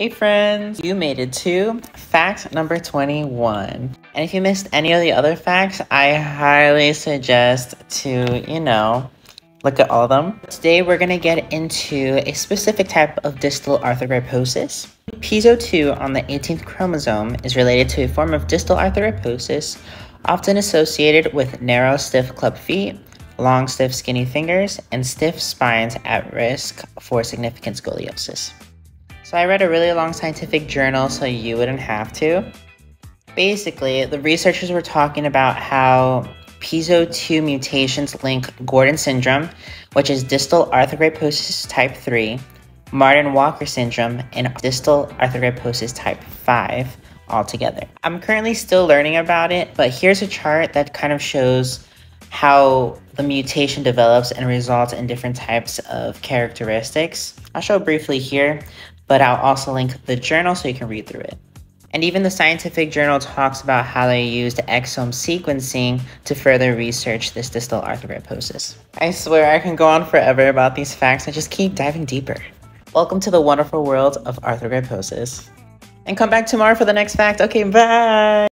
Hey friends, you made it to fact number 21. And if you missed any of the other facts, I highly suggest to, you know, look at all of them. Today we're going to get into a specific type of distal arthrogryposis. PIEZO2 on the 18th chromosome is related to a form of distal arthrogryposis often associated with narrow, stiff club feet, long, stiff, skinny fingers, and stiff spines at risk for significant scoliosis. So I read a really long scientific journal so you wouldn't have to. Basically, the researchers were talking about how PIEZO2 mutations link Gordon syndrome, which is distal arthrogryposis type 3, Marden Walker syndrome, and distal arthrogryposis type 5 all together. I'm currently still learning about it, but here's a chart that kind of shows how the mutation develops and results in different types of characteristics. I'll show briefly here, but I'll also link the journal so you can read through it. And even the scientific journal talks about how they used exome sequencing to further research this distal arthrogryposis. I swear I can go on forever about these facts and just keep diving deeper. Welcome to the wonderful world of arthrogryposis. And come back tomorrow for the next fact. Okay, bye!